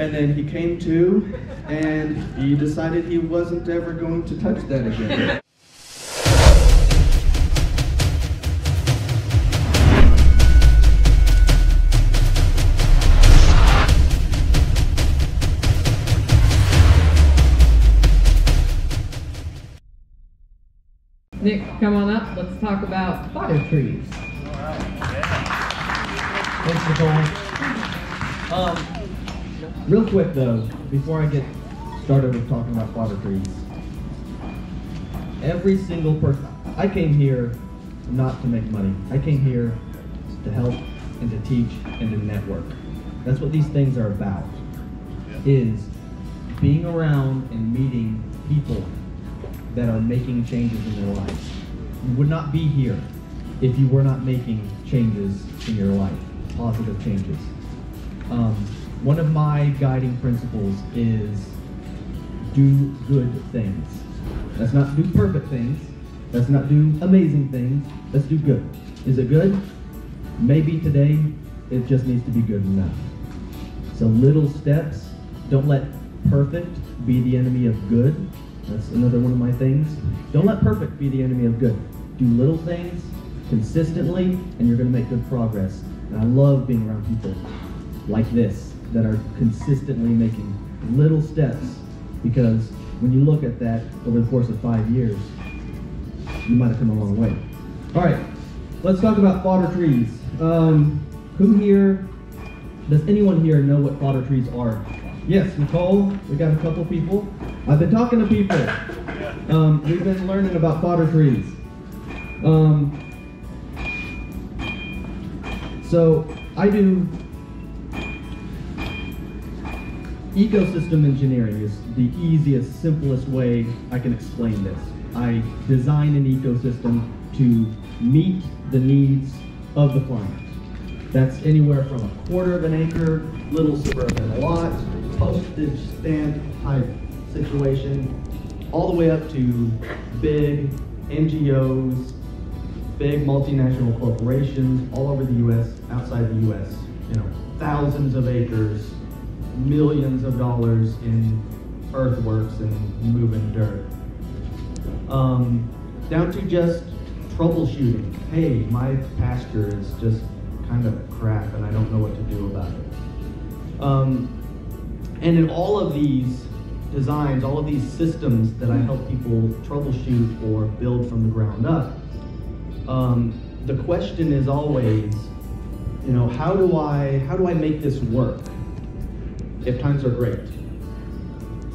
And then he came to, and he decided he wasn't ever going to touch that again. Nick, come on up. Let's talk about fodder trees. Thanks, Nicole. Um, real quick though, before I get started with talking about fodder trees, every single person, I came here not to make money. I came here to help and to teach and to network. That's what these things are about, is being around and meeting people that are making changes in their lives. You would not be here if you were not making changes in your life, positive changes. Um, one of my guiding principles is do good things. Let's not do perfect things. Let's not do amazing things. Let's do good. Is it good? Maybe today it just needs to be good enough. So little steps. Don't let perfect be the enemy of good. That's another one of my things. Don't let perfect be the enemy of good. Do little things consistently, and you're going to make good progress. And I love being around people like this that are consistently making little steps because when you look at that over the course of five years, you might have come a long way. All right, let's talk about fodder trees. Um, who here, does anyone here know what fodder trees are? Yes, Nicole, we got a couple people. I've been talking to people. Um, we've been learning about fodder trees. Um, so I do ecosystem engineering is the easiest, simplest way I can explain this. I design an ecosystem to meet the needs of the client. That's anywhere from a quarter of an acre, little suburban lot, postage stamp type situation, all the way up to big NGOs, big multinational corporations all over the U.S., outside the U.S. You know, thousands of acres, millions of dollars in earthworks and moving dirt. Um, down to just troubleshooting. Hey, my pasture is just kind of crap and I don't know what to do about it. Um, and in all of these designs, all of these systems that I help people troubleshoot or build from the ground up, um, the question is always, you know, how do I how do I make this work if times are great?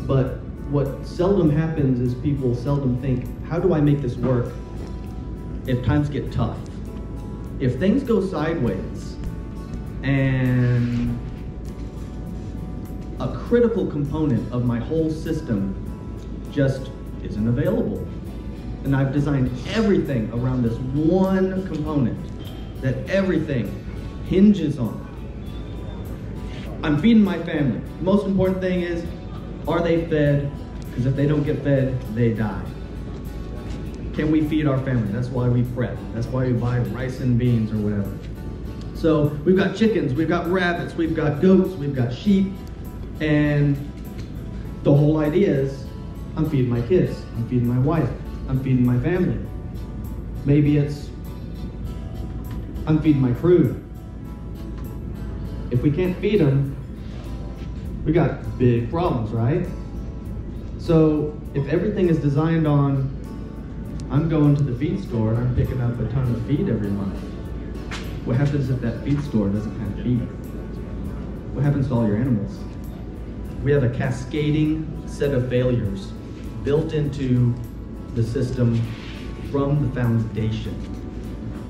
But what seldom happens is people seldom think, how do I make this work if times get tough? If things go sideways and a critical component of my whole system just isn't available. And I've designed everything around this one component that everything hinges on. I'm feeding my family. The most important thing is, are they fed? Because if they don't get fed, they die. Can we feed our family? That's why we prep. That's why we buy rice and beans or whatever. So we've got chickens, we've got rabbits, we've got goats, we've got sheep, and the whole idea is I'm feeding my kids, I'm feeding my wife, I'm feeding my family. Maybe it's I'm feeding my crew. If we can't feed them, we got big problems, right? So if everything is designed on I'm going to the feed store and I'm picking up a ton of feed every month, what happens if that feed store doesn't have feed? What happens to all your animals? We have a cascading set of failures built into the system from the foundation.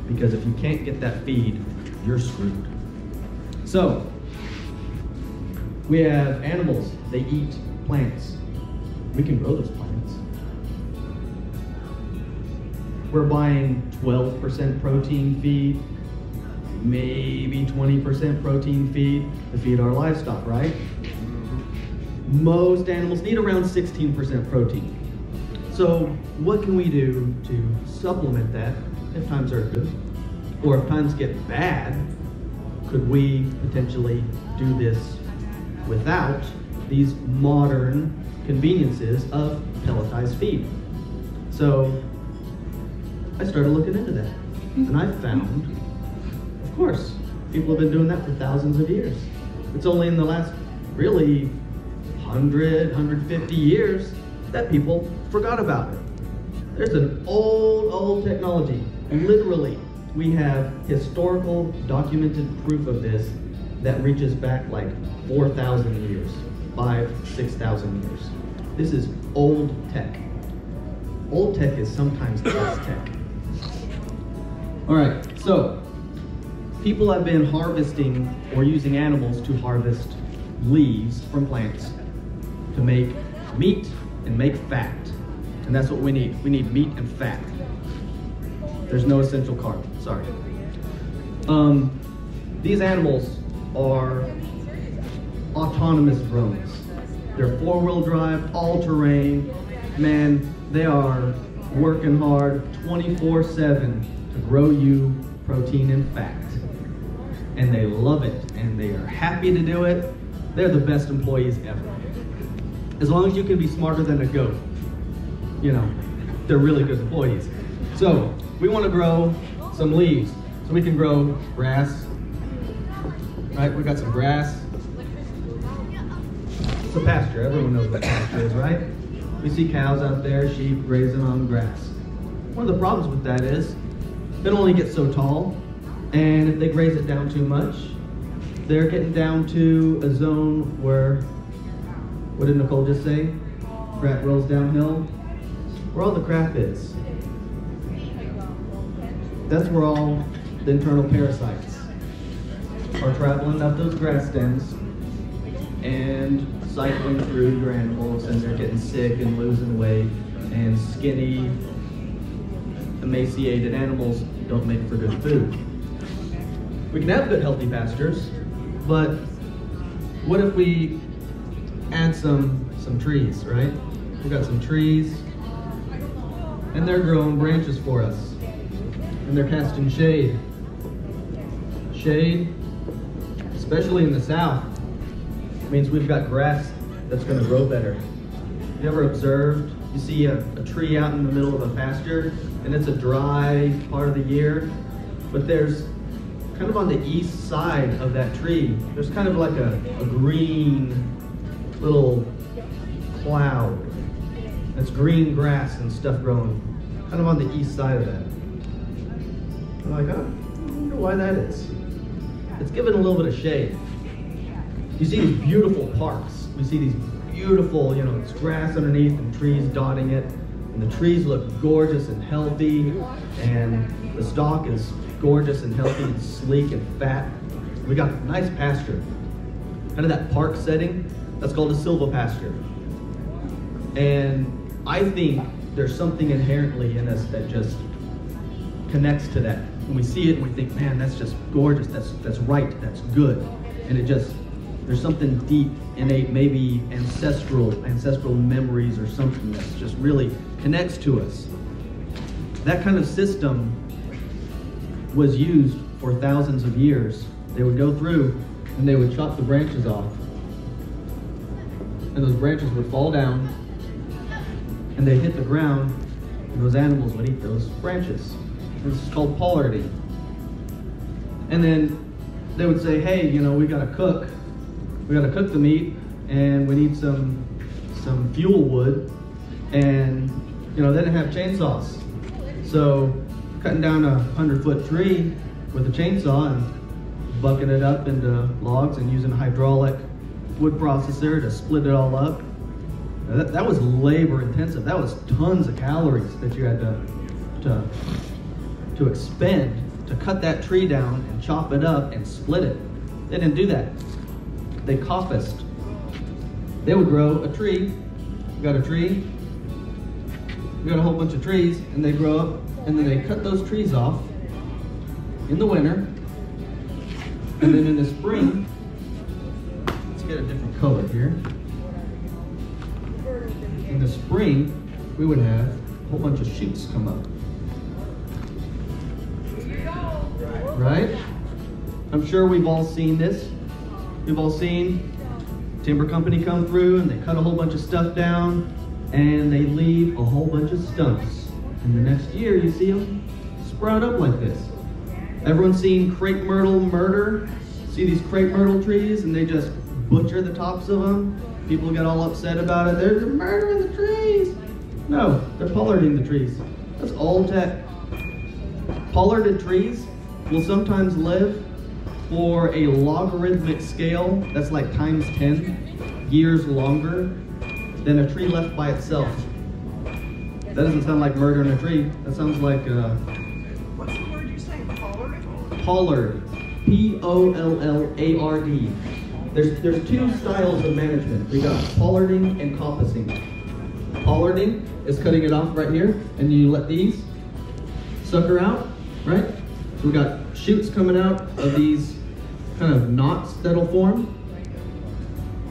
Because if you can't get that feed, you're screwed. So, we have animals, they eat plants. We can grow those plants. We're buying 12% protein feed, maybe 20% protein feed to feed our livestock, right? Most animals need around 16% protein. So what can we do to supplement that if times are good? Or if times get bad, could we potentially do this without these modern conveniences of pelletized feed. So I started looking into that. And I found, of course, people have been doing that for thousands of years. It's only in the last really 100, 150 years that people forgot about it. There's an old, old technology. Literally, we have historical documented proof of this that reaches back like 4,000 years, five, 6,000 years. This is old tech. Old tech is sometimes the best tech. All right, so people have been harvesting or using animals to harvest leaves from plants to make meat and make fat. And that's what we need. We need meat and fat. There's no essential carb, sorry. Um, these animals are autonomous drones. They're four-wheel drive, all-terrain. Man, they are working hard 24-7 to grow you protein and fat. And they love it, and they are happy to do it. They're the best employees ever. As long as you can be smarter than a goat, you know, they're really good employees. So, we want to grow some leaves. So we can grow grass, right? We got some grass. It's a pasture. Everyone knows what pasture is, right? We see cows out there, sheep grazing on grass. One of the problems with that is it only gets so tall, and if they graze it down too much, they're getting down to a zone where, what did Nicole just say? Crap rolls downhill. Where all the crap is. That's where all the internal parasites are traveling up those grass stems and cycling through your animals and they're getting sick and losing weight and skinny, emaciated animals don't make for good food. We can have good healthy pastures, but what if we add some some trees, right? We've got some trees and they're growing branches for us and they're casting shade. Shade, especially in the south, means we've got grass that's going to grow better. You ever observed, you see a, a tree out in the middle of a pasture and it's a dry part of the year, but there's kind of on the east side of that tree, there's kind of like a, a green little cloud. That's green grass and stuff growing kind of on the east side of that. I'm like, oh, I wonder why that is. It's given a little bit of shade. You see these beautiful parks. We see these beautiful, you know, it's grass underneath and trees dotting it. And the trees look gorgeous and healthy. And the stalk is gorgeous and healthy and sleek and fat. We got nice pasture. Kind of that park setting, that's called a silvopasture. And I think there's something inherently in us that just connects to that. When we see it and we think, man, that's just gorgeous, that's that's right, that's good. And it just there's something deep, innate, maybe ancestral, ancestral memories or something that just really connects to us. That kind of system was used for thousands of years. They would go through and they would chop the branches off. And those branches would fall down and they hit the ground, and those animals would eat those branches. This is called pollarding. And then they would say, hey, you know, we gotta cook. We gotta cook the meat, and we need some some fuel wood. And you know, they didn't have chainsaws. So cutting down a hundred foot tree with a chainsaw and bucking it up into logs and using a hydraulic wood processor to split it all up that, that was labor intensive. That was tons of calories that you had to, to, to expend to cut that tree down and chop it up and split it. They didn't do that. They coppiced. They would grow a tree. You got a tree. You got a whole bunch of trees, and they grow up, and then they cut those trees off in the winter, and then in the spring, let's get a different color here in the spring, we would have a whole bunch of shoots come up. Right? I'm sure we've all seen this. We've all seen timber company come through and they cut a whole bunch of stuff down and they leave a whole bunch of stumps. And the next year you see them sprout up like this. Everyone's seen crepe myrtle murder? See these crepe myrtle trees and they just butcher the tops of them? People get all upset about it. They're murdering the trees. No, they're pollarding the trees. That's all tech. Pollarded trees will sometimes live for a logarithmic scale that's like times 10 years longer than a tree left by itself. That doesn't sound like murdering a tree. That sounds like uh, What's the word you say? Pollard? pollard. P-O-L-L-A-R-D. There's, there's two styles of management. We got pollarding and coppicing. Pollarding is cutting it off right here, and you let these sucker out, right? So we got shoots coming out of these kind of knots that'll form.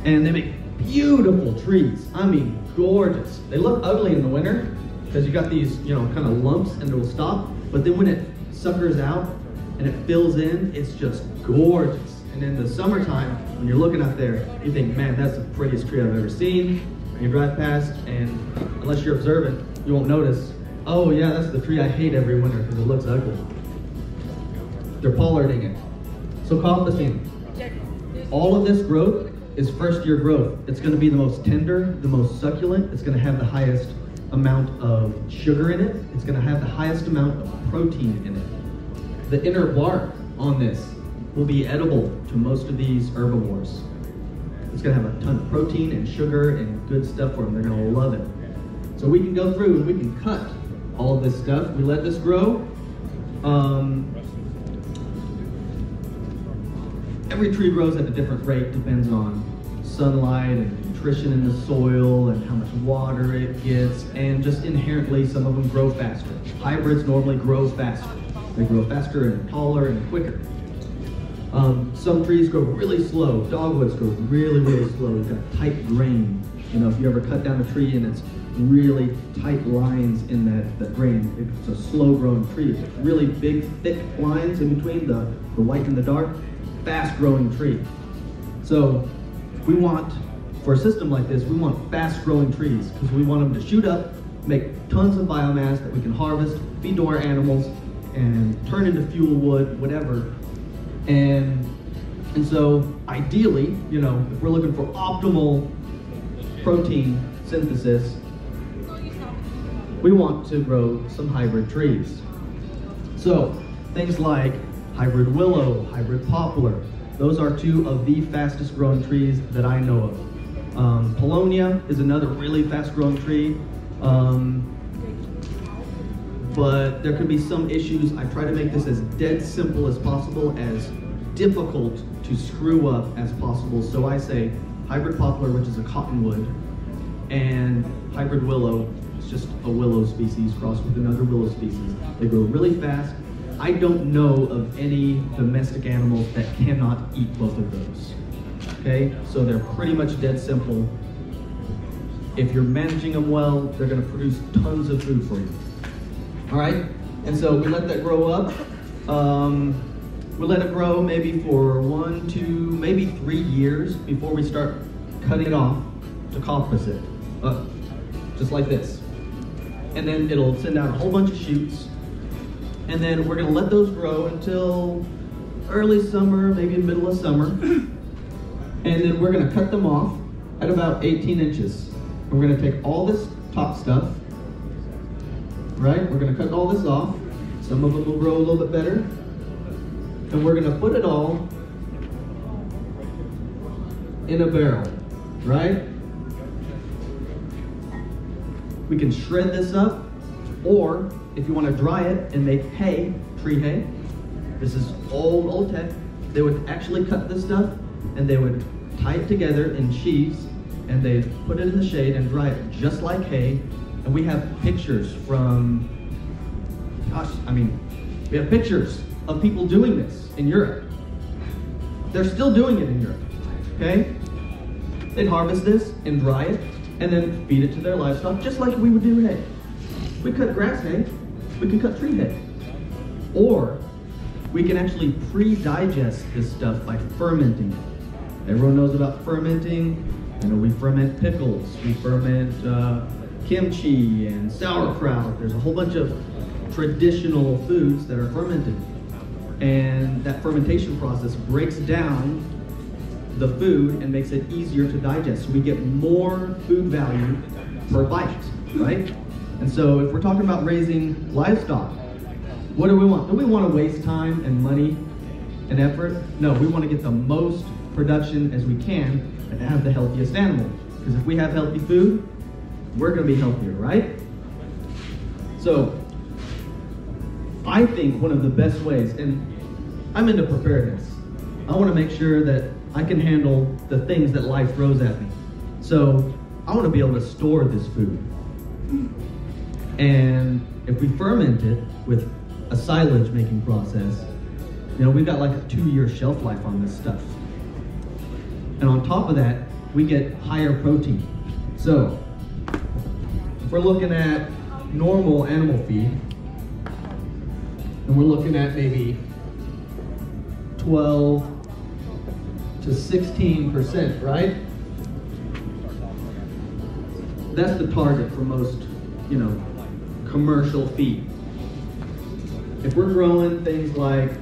And they make beautiful trees. I mean, gorgeous. They look ugly in the winter because you got these, you know, kind of lumps and it'll stop. But then when it suckers out and it fills in, it's just gorgeous. And in the summertime, when you're looking up there, you think, man, that's the prettiest tree I've ever seen. And you drive past, and unless you're observant, you won't notice, oh yeah, that's the tree I hate every winter because it looks ugly. They're pollarding it. So coppicing. All of this growth is first year growth. It's going to be the most tender, the most succulent. It's going to have the highest amount of sugar in it. It's going to have the highest amount of protein in it. The inner bark on this will be edible to most of these herbivores. It's going to have a ton of protein and sugar and good stuff for them. They're to love it. So we can go through and we can cut all of this stuff. We let this grow. Um, every tree grows at a different rate, depends on sunlight and nutrition in the soil and how much water it gets, and just inherently some of them grow faster. Hybrids normally grow faster. They grow faster and taller and quicker. Um, some trees grow really slow. Dogwoods grow really, really slow. They've got tight grain. You know, if you ever cut down a tree and it's really tight lines in that, that grain, it's a slow growing tree. It's really big, thick lines in between the, the white and the dark, fast growing tree. So we want, for a system like this, we want fast growing trees because we want them to shoot up, make tons of biomass that we can harvest, feed to our animals, and turn into fuel wood, whatever. And and so ideally, you know, if we're looking for optimal protein synthesis, we want to grow some hybrid trees. So things like hybrid willow, hybrid poplar, those are two of the fastest growing trees that I know of. Um, Paulownia is another really fast growing tree. Um, but there could be some issues. I try to make this as dead simple as possible, as difficult to screw up as possible. So I say hybrid poplar, which is a cottonwood, and hybrid willow, it's just a willow species crossed with another willow species. They grow really fast. I don't know of any domestic animals that cannot eat both of those. Okay, so they're pretty much dead simple. If you're managing them well, they're gonna produce tons of food for you. All right, and so we let that grow up. Um, we let it grow maybe for one, two, maybe three years before we start cutting it off to it, uh, just like this. And then it'll send out a whole bunch of shoots. And then we're gonna let those grow until early summer, maybe middle of summer. And then we're gonna cut them off at about 18 inches. And we're gonna take all this top stuff, right? We're gonna cut all this off. Some of them will grow a little bit better. And we're gonna put it all in a barrel, right? We can shred this up, or if you want to dry it and make hay, tree hay, this is old, old tech. They would actually cut this stuff and they would tie it together in sheaves and they put it in the shade and dry it just like hay. And we have pictures from, gosh, I mean, we have pictures of people doing this in Europe. They're still doing it in Europe, okay? They'd harvest this and dry it and then feed it to their livestock just like we would do hay. We cut grass hay, we can cut tree hay. Or we can actually pre-digest this stuff by fermenting it. Everyone knows about fermenting. You know, we ferment pickles, we ferment uh, kimchi and sauerkraut. There's a whole bunch of traditional foods that are fermented. And that fermentation process breaks down the food and makes it easier to digest. So we get more food value per bite, right? And so if we're talking about raising livestock, what do we want? Do we want to waste time and money and effort? No, we want to get the most production as we can and have the healthiest animal. Because if we have healthy food, we're going to be healthier, right? So I think one of the best ways, and I'm into preparedness. I want to make sure that I can handle the things that life throws at me. So I want to be able to store this food. And if we ferment it with a silage making process, you know, we've got like a two year shelf life on this stuff. And on top of that, we get higher protein. So if we're looking at normal animal feed, and we're looking at maybe 12 to 16%, right? That's the target for most, you know, commercial feed. If we're growing things like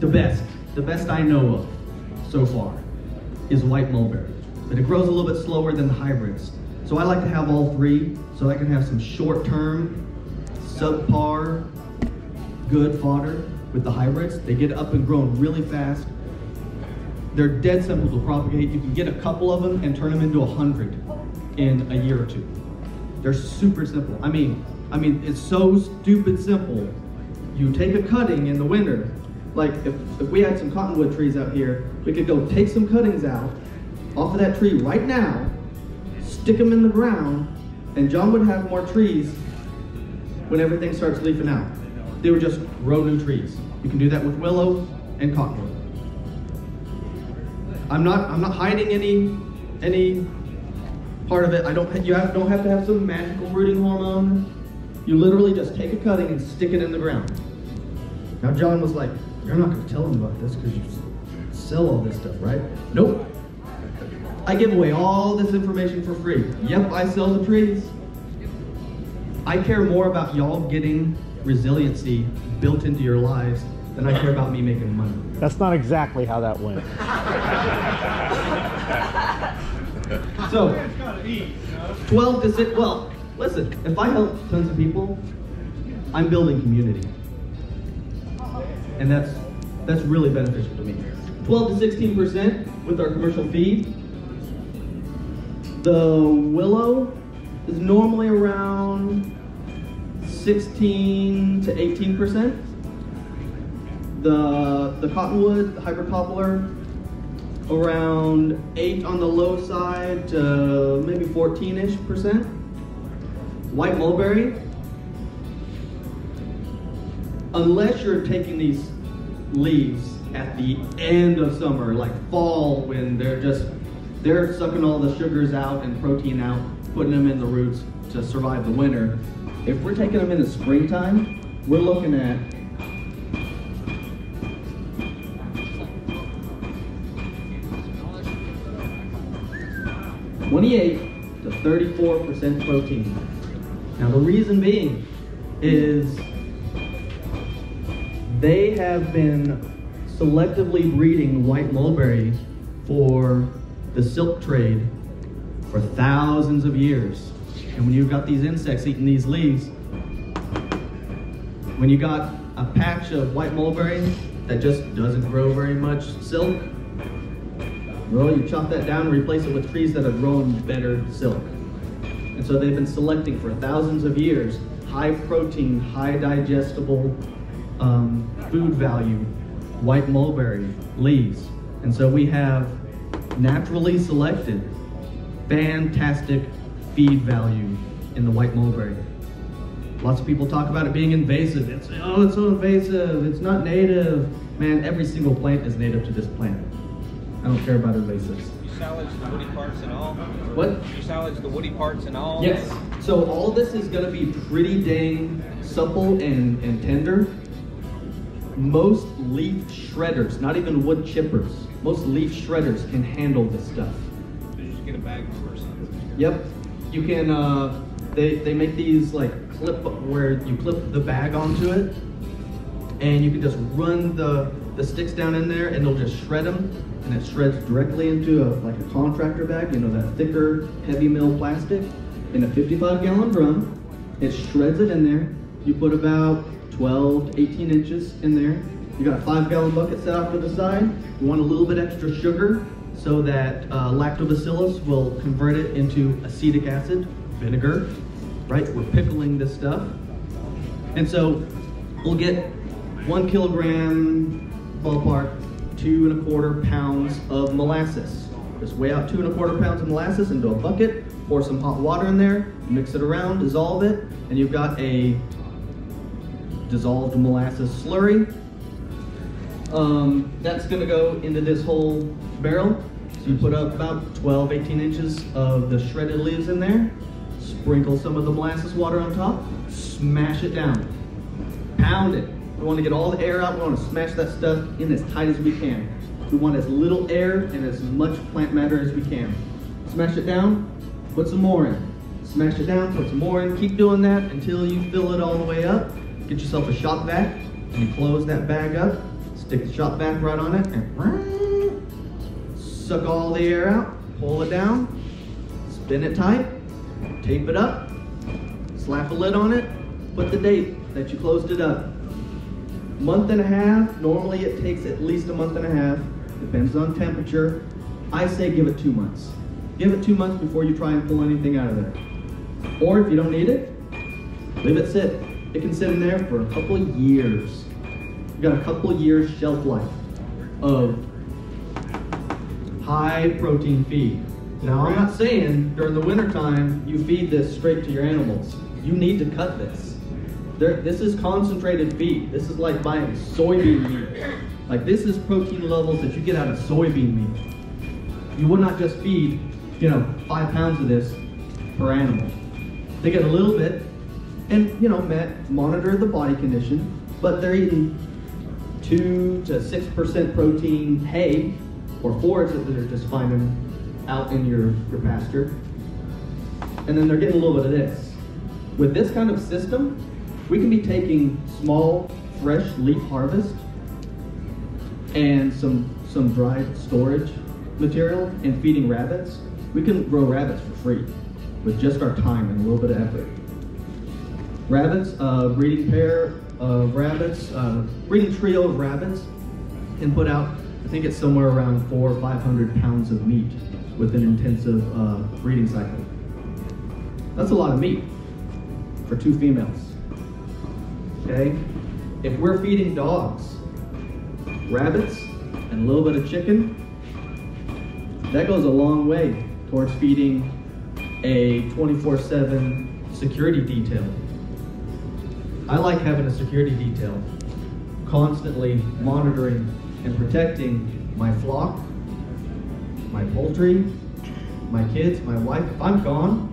the best, the best I know of so far is white mulberry, but it grows a little bit slower than the hybrids. So I like to have all three so I can have some short-term, subpar, good fodder with the hybrids. They get up and grown really fast. They're dead simple to propagate. You can get a couple of them and turn them into a hundred in a year or two. They're super simple. I mean, I mean, it's so stupid simple. You take a cutting in the winter, like if, if we had some cottonwood trees out here, we could go take some cuttings out off of that tree right now, stick them in the ground, and John would have more trees when everything starts leafing out. They would just grow new trees. You can do that with willow and cottonwood. I'm not I'm not hiding any any part of it. I don't you have, don't have to have some magical rooting hormone. You literally just take a cutting and stick it in the ground. Now John was like, "You're not going to tell him about this because you sell all this stuff, right?" Nope. I give away all this information for free. Yep, I sell the trees. I care more about y'all getting resiliency built into your lives than I care about me making money. That's not exactly how that went. So, 12 to 6, well, listen, if I help tons of people, I'm building community. And that's that's really beneficial to me. 12 to 16% with our commercial feed. The willow is normally around 16 to 18%. The the cottonwood, the hybrid poplar, around 8 on the low side to maybe 14-ish percent. White mulberry, unless you're taking these leaves at the end of summer, like fall when they're just, they're sucking all the sugars out and protein out, putting them in the roots to survive the winter. If we're taking them in the springtime, we're looking at Twenty-eight to thirty-four percent protein. Now the reason being is they have been selectively breeding white mulberry for the silk trade for thousands of years. And when you've got these insects eating these leaves, when you got a patch of white mulberry that just doesn't grow very much silk, well, you chop that down and replace it with trees that have grown better silk. And so they've been selecting for thousands of years high protein, high digestible um, food value white mulberry leaves. And so we have naturally selected fantastic feed value in the white mulberry. Lots of people talk about it being invasive. It's, oh, it's so invasive. It's not native. Man, every single plant is native to this planet. I don't care about invasives. Salvage the woody parts and all? What? You salvage the woody parts and all? Yes. So all this is going to be pretty dang supple and, and tender. Most leaf shredders, not even wood chippers, most leaf shredders can handle this stuff. Did You just get a bag or something. Yep. You can, uh, they, they make these like clip where you clip the bag onto it and you can just run the, the sticks down in there and it'll just shred them and it shreds directly into a, like a contractor bag, you know, that thicker heavy mill plastic in a 55 gallon drum. It shreds it in there. You put about 12 to 18 inches in there. You got a five gallon bucket set off to the side. You want a little bit extra sugar so that uh, lactobacillus will convert it into acetic acid, vinegar, right? We're pickling this stuff. And so we'll get one kilogram ballpark, two and a quarter pounds of molasses. Just weigh out two and a quarter pounds of molasses into a bucket, pour some hot water in there, mix it around, dissolve it, and you've got a dissolved molasses slurry. Um, that's gonna go into this whole barrel. So you put up about 12, 18 inches of the shredded leaves in there, sprinkle some of the molasses water on top, smash it down, pound it. We want to get all the air out, we want to smash that stuff in as tight as we can. We want as little air and as much plant matter as we can. Smash it down, put some more in. Smash it down, put some more in. Keep doing that until you fill it all the way up. Get yourself a shop vac and close that bag up. Stick the shop vac right on it and suck all the air out. Pull it down. Spin it tight. Tape it up. Slap a lid on it. Put the date that you closed it up. Month and a half. Normally it takes at least a month and a half. Depends on temperature. I say give it two months. Give it two months before you try and pull anything out of there. Or if you don't need it, leave it sit. It can sit in there for a couple of years. You've got a couple of years shelf life of high protein feed. Now I'm not saying during the wintertime you feed this straight to your animals. You need to cut this. There, this is concentrated feed. This is like buying soybean meat. Like this is protein levels that you get out of soybean meat. You would not just feed, you know, five pounds of this per animal. They get a little bit, and you know, monitor the body condition, but they're eating two to six percent protein hay or forage that they're just finding out in your, your pasture. And then they're getting a little bit of this. With this kind of system, we can be taking small, fresh leaf harvest and some some dried storage material and feeding rabbits. We can grow rabbits for free with just our time and a little bit of effort. Rabbits, uh, breeding pair of rabbits, uh, breeding trio of rabbits can put out, I think it's somewhere around four or 500 pounds of meat with an intensive uh, breeding cycle. That's a lot of meat for two females. Okay? If we're feeding dogs, rabbits, and a little bit of chicken, that goes a long way towards feeding a 24-7 security detail. I like having a security detail, constantly monitoring and protecting my flock, my poultry, my kids, my wife. If I'm gone,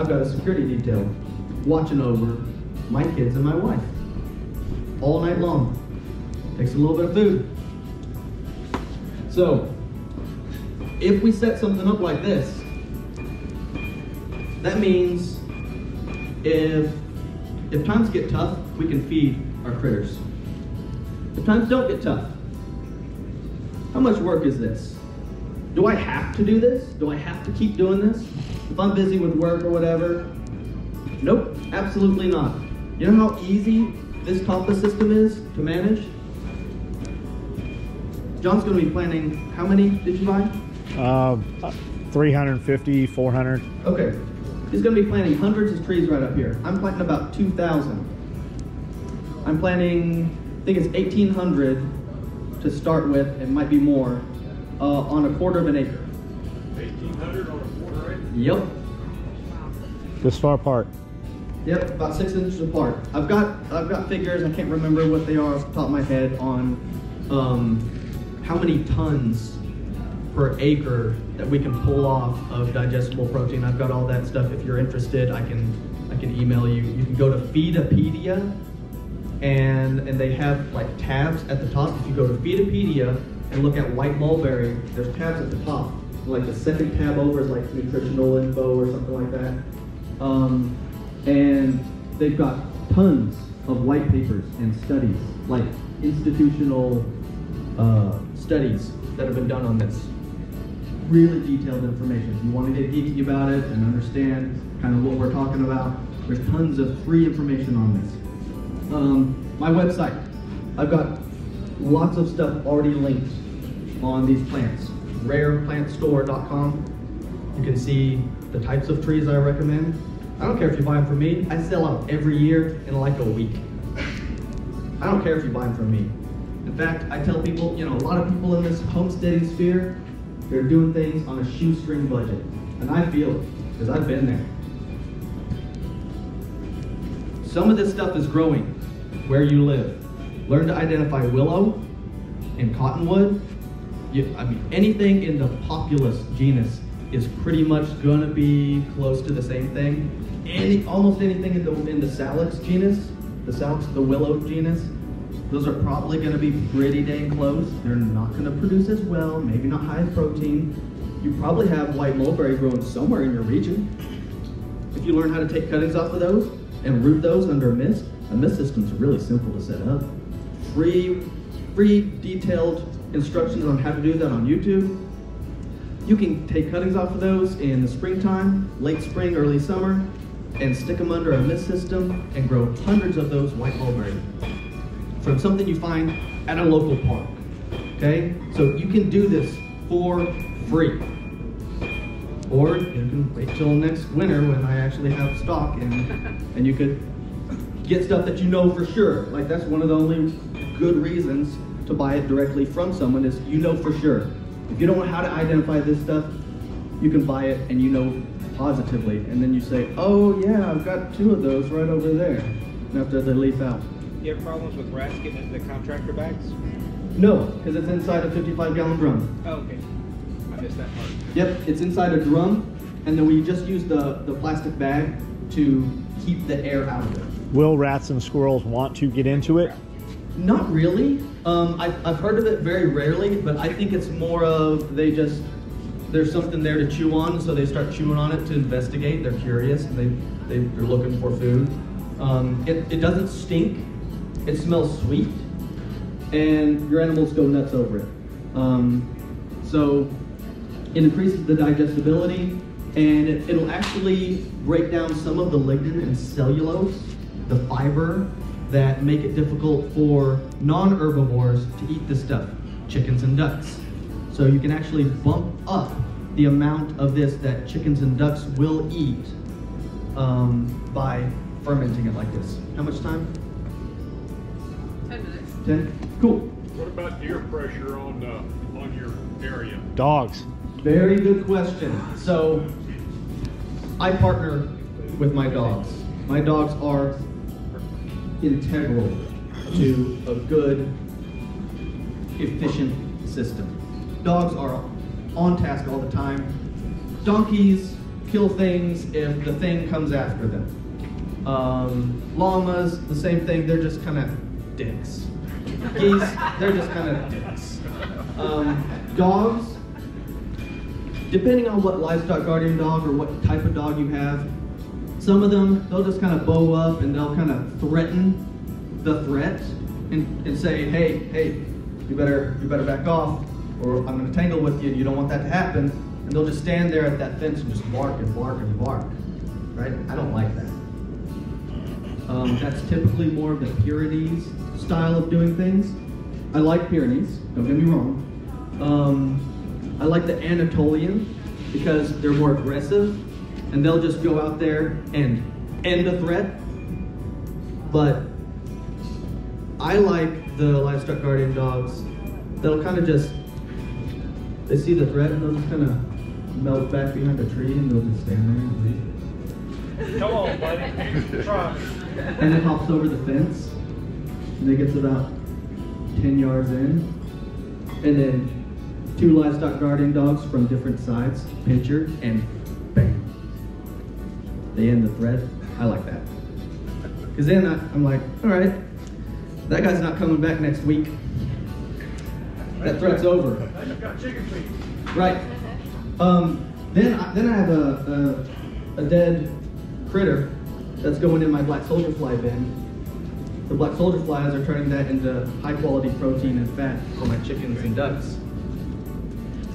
I've got a security detail watching over my kids and my wife all night long. Takes a little bit of food. So, if we set something up like this, that means if if times get tough, we can feed our critters. If times don't get tough, how much work is this? Do I have to do this? Do I have to keep doing this? If I'm busy with work or whatever? Nope, absolutely not. You know how easy this coppice system is to manage? John's going to be planting, how many did you buy? Uh, 350, 400. Okay. He's going to be planting hundreds of trees right up here. I'm planting about 2,000. I'm planting, I think it's 1,800 to start with, it might be more, uh, on a quarter of an acre. 1,800 Yep. This far apart. Yep, about six inches apart. I've got I've got figures. I can't remember what they are off the top of my head on um, how many tons per acre that we can pull off of digestible protein. I've got all that stuff. If you're interested, I can I can email you. You can go to Feedipedia, and and they have like tabs at the top. If you go to Feedipedia and look at white mulberry, there's tabs at the top. Like the second tab over is like nutritional info or something like that. Um, and they've got tons of white papers and studies, like institutional uh, studies that have been done on this. Really detailed information. If you want to get geeky about it and understand kind of what we're talking about, there's tons of free information on this. Um, my website, I've got lots of stuff already linked on these plants. RarePlantStore.com. You can see the types of trees I recommend. I don't care if you buy them from me. I sell out every year in like a week. I don't care if you buy them from me. In fact, I tell people, you know, a lot of people in this homesteading sphere, they're doing things on a shoestring budget. And I feel it, because I've been there. Some of this stuff is growing where you live. Learn to identify willow and cottonwood. You, I mean, anything in the populus genus is pretty much gonna be close to the same thing. Any, almost anything in the in the salix genus, the salix, the willow genus, those are probably gonna be pretty dang close. They're not gonna produce as well, maybe not high protein. You probably have white mulberry growing somewhere in your region. If you learn how to take cuttings off of those and root those under a mist, a mist system's really simple to set up. Free, free detailed instructions on how to do that on YouTube. You can take cuttings off of those in the springtime, late spring, early summer, and stick them under a mist system and grow hundreds of those white mulberry from something you find at a local park. Okay? So you can do this for free. Or you can wait till next winter when I actually have stock and and you could get stuff that you know for sure. Like that's one of the only good reasons to buy it directly from someone is you know for sure. If you don't know how to identify this stuff, you can buy it and you know positively. And then you say, oh yeah, I've got two of those right over there. After they leaf out. You have problems with rats getting into the contractor bags? No, because it's inside a 55 gallon drum. Oh, okay. I missed that part. Yep, it's inside a drum, and then we just use the, the plastic bag to keep the air out of it. Will rats and squirrels want to get into it? Not really. Um, I've, I've heard of it very rarely, but I think it's more of they just, there's something there to chew on, so they start chewing on it to investigate. They're curious, and they, they, they're looking for food. Um, it, it doesn't stink, it smells sweet, and your animals go nuts over it. Um, so it increases the digestibility, and it, it'll actually break down some of the lignin and cellulose, the fiber that make it difficult for non-herbivores to eat this stuff, chickens and ducks. So you can actually bump up the amount of this that chickens and ducks will eat um, by fermenting it like this. How much time? Ten minutes. 10? Cool. What about ear pressure on, uh, on your area? Dogs. Very good question. So, I partner with my dogs. My dogs are integral to a good, efficient system. Dogs are on task all the time. Donkeys kill things if the thing comes after them. Um, llamas, the same thing, they're just kind of dicks. Geese, they're just kind of dicks. Um, dogs, depending on what livestock guardian dog or what type of dog you have, some of them they'll just kind of bow up and they'll kind of threaten the threat and, and say, hey, hey, you better you better back off, or I'm gonna tangle with you and you don't want that to happen. And they'll just stand there at that fence and just bark and bark and bark. Right? I don't like that. Um, that's typically more of the Pyrenees style of doing things. I like Pyrenees, don't get me wrong. Um, I like the Anatolian because they're more aggressive and they'll just go out there and end a threat. But I like the livestock guardian dogs that'll kind of just, they see the threat and they'll just kind of melt back behind a tree and they'll just stand there and wait. Come on, buddy. Try. And it hops over the fence and it gets about 10 yards in. And then two livestock guardian dogs from different sides pincher and. They end the thread. I like that. Because then I, I'm like, all right, That guy's not coming back next week. That threat's over. Right. Um, then, I, then I have a, a, a dead critter that's going in my black soldier fly bin. The black soldier flies are turning that into high quality protein and fat for my chickens and ducks.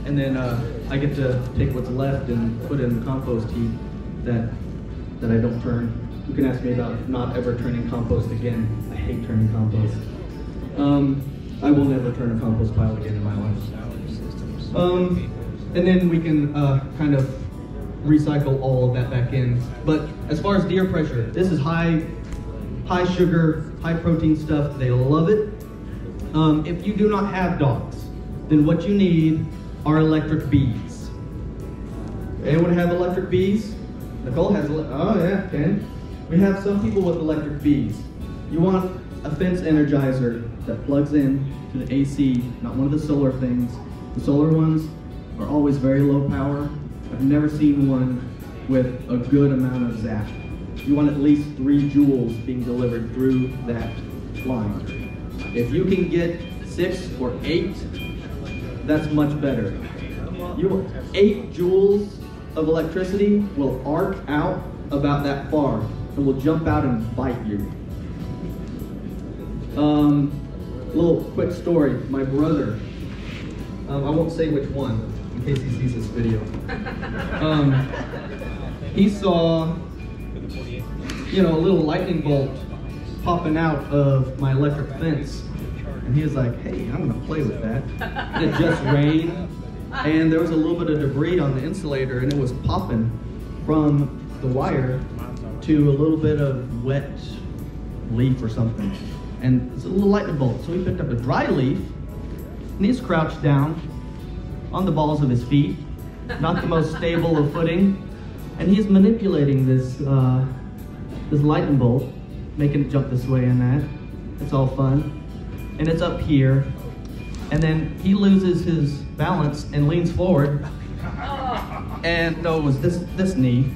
And then uh, I get to take what's left and put in the compost heap that that I don't turn. You can ask me about not ever turning compost again. I hate turning compost. Um, I will never turn a compost pile again in my life. Um, and then we can uh, kind of recycle all of that back in. But as far as deer pressure, this is high, high sugar, high protein stuff. They love it. Um, if you do not have dogs, then what you need are electric bees. Anyone have electric bees? Nicole has. Oh yeah, Ken. We have some people with electric bees. You want a fence energizer that plugs in to the AC, not one of the solar things. The solar ones are always very low power. I've never seen one with a good amount of zap. You want at least three joules being delivered through that line. If you can get six or eight, that's much better. You eight joules of electricity will arc out about that far and will jump out and bite you. Um, little quick story. My brother, um, I won't say which one in case he sees this video. Um, he saw, you know, a little lightning bolt popping out of my electric fence. And he was like, hey, I'm gonna play with that. It just rained, and there was a little bit of debris on the insulator, and it was popping from the wire to a little bit of wet leaf or something. And it's a little lightning bolt. So he picked up a dry leaf, and he's crouched down on the balls of his feet, not the most stable of footing, and he's manipulating this uh, this lightning bolt, making it jump this way and that. It's all fun, and it's up here, and then he loses his balance and leans forward, and no, it was this this knee,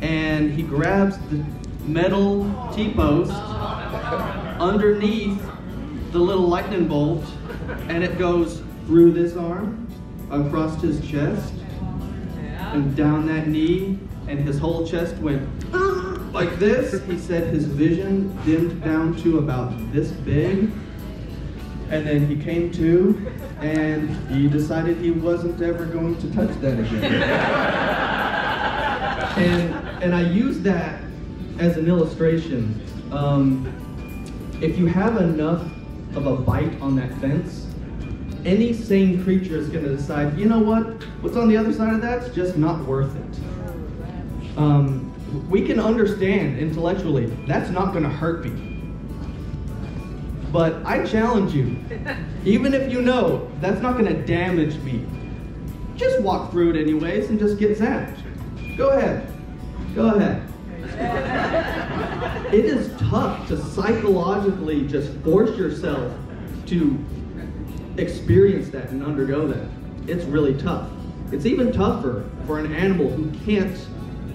and he grabs the metal T-post underneath the little lightning bolt, and it goes through this arm, across his chest, and down that knee, and his whole chest went like this. He said his vision dimmed down to about this big. And then he came to, and he decided he wasn't ever going to touch that again. and and I use that as an illustration. Um, if you have enough of a bite on that fence, any sane creature is going to decide, you know what? What's on the other side of that's just not worth it. Um, we can understand intellectually that's not going to hurt me. But I challenge you, even if you know that's not going to damage me, just walk through it anyways and just get zapped. Go ahead. Go ahead. it is tough to psychologically just force yourself to experience that and undergo that. It's really tough. It's even tougher for an animal who can't,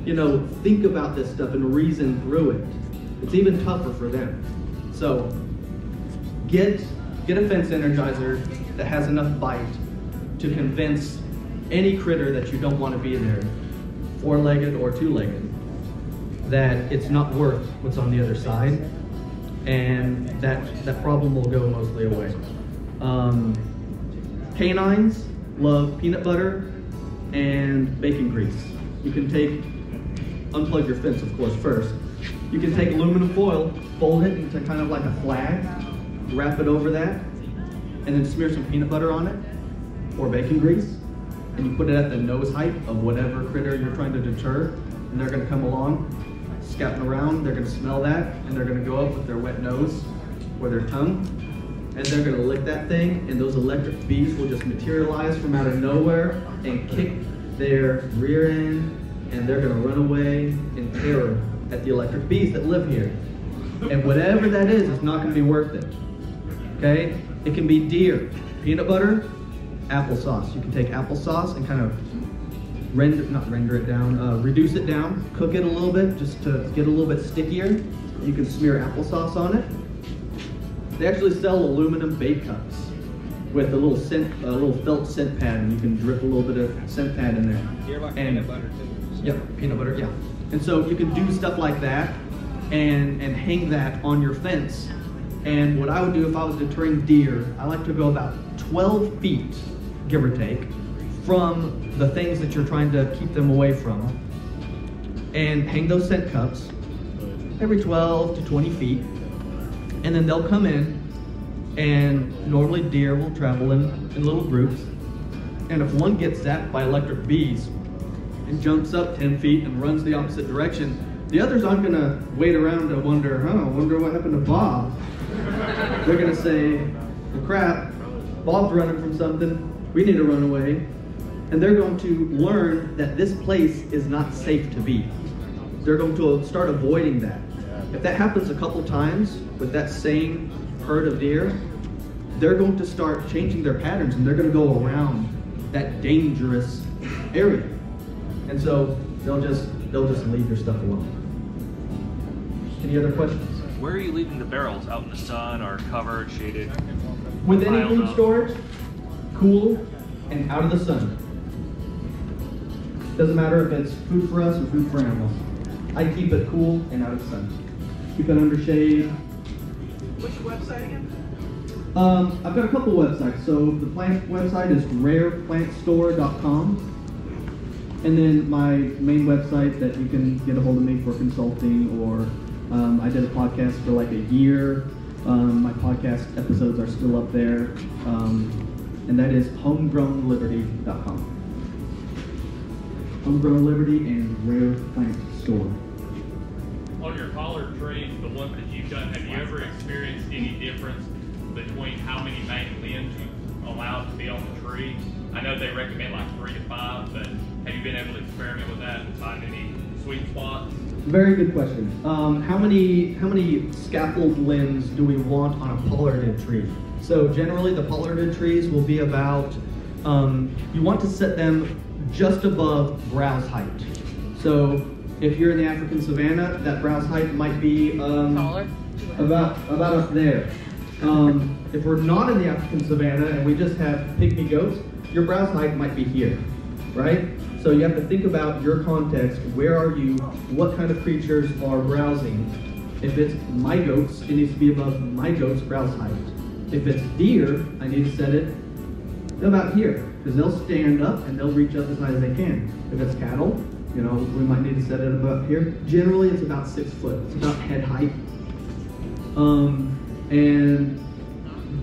you know, think about this stuff and reason through it. It's even tougher for them. So get get a fence energizer that has enough bite to convince any critter that you don't want to be there, four-legged or two-legged, that it's not worth what's on the other side, and that that problem will go mostly away. Um, canines love peanut butter and bacon grease. You can take, unplug your fence, of course, first. You can take aluminum foil, fold it into kind of like a flag, wrap it over that, and then smear some peanut butter on it, or bacon grease, and you put it at the nose height of whatever critter you're trying to deter, and they're gonna come along, scouting around, they're gonna smell that, and they're gonna go up with their wet nose or their tongue, and they're gonna lick that thing, and those electric bees will just materialize from out of nowhere and kick their rear end, and they're gonna run away in terror at the electric bees that live here. And whatever that is, it's not gonna be worth it. Okay? It can be deer, peanut butter, applesauce. You can take applesauce and kind of render, not render it down, uh, reduce it down, cook it a little bit just to get a little bit stickier. You can smear applesauce on it. They actually sell aluminum bait cups with a little scent, a little felt scent pad, and you can drip a little bit of scent pad in there. Like And- peanut butter too. Yep, peanut butter, yeah. And so you can do stuff like that and and hang that on your fence. And what I would do if I was deterring deer, I like to go about 12 feet, give or take, from the things that you're trying to keep them away from. And hang those scent cups every 12 to 20 feet. And then they'll come in and normally deer will travel in, in little groups. And if one gets zapped by electric bees, and jumps up 10 feet and runs the opposite direction, the others aren't to wait around to wonder, huh, wonder what happened to Bob. They're going to say, well, crap, Bob's running from something, we need to run away. And they're going to learn that this place is not safe to be. They're going to start avoiding that. If that happens a couple times with that same herd of deer, they're going to start changing their patterns and they're going to go around that dangerous area. And so they'll just they'll just leave your stuff alone. Any other questions? Where are you leaving the barrels? Out in the sun or covered, shaded? With any food up? storage, cool and out of the sun. Doesn't matter if it's food for us or food for animals. I keep it cool and out of the sun. Keep it under shade. Which website again? Um, I've got a couple websites. So the plant website is rareplantstore.com. And then my main website that you can get a hold of me for consulting or um, I did a podcast for like a year. Um, my podcast episodes are still up there. Um, and that is homegrownliberty.com. Homegrown Liberty and Rare Plant Store. On your pollard trees, the one that you've done, have you ever experienced any difference between how many main limbs you allow to be on the tree? I know they recommend like three to five, but have you been able to experiment with that and find any sweet spots? Very good question. Um, how many how many scaffold limbs do we want on a pollarded tree? So generally, the pollarded trees will be about. Um, you want to set them just above browse height. So if you're in the African savanna, that browse height might be um, Taller? about about up there. Um, if we're not in the African savanna and we just have pygmy goats, your browse height might be here, right? So you have to think about your context. Where are you? What kind of creatures are browsing? If it's my goats, it needs to be above my goats' browse height. If it's deer, I need to set it about here because they'll stand up and they'll reach up as high as they can. If it's cattle, you know, we might need to set it about here. Generally, it's about six foot. It's about head height. Um, and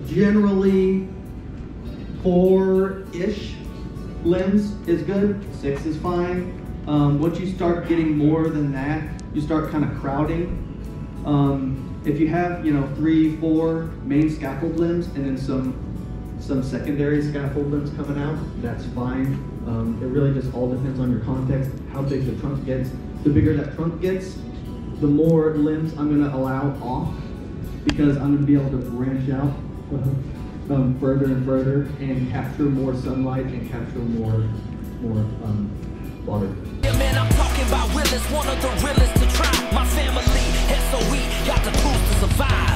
generally, four-ish limbs is good. Six is fine. Um, once you start getting more than that, you start kind of crowding. Um, if you have, you know, three, four main scaffold limbs and then some some secondary scaffold limbs coming out, that's fine. Um, it really just all depends on your context, how big the trunk gets. The bigger that trunk gets, the more limbs I'm going to allow off because I'm going to be able to branch out um, further and further and capture more sunlight and capture more more um, water. Yeah, man, I'm talking about one of the to try. My family, SOE, got the tools to survive.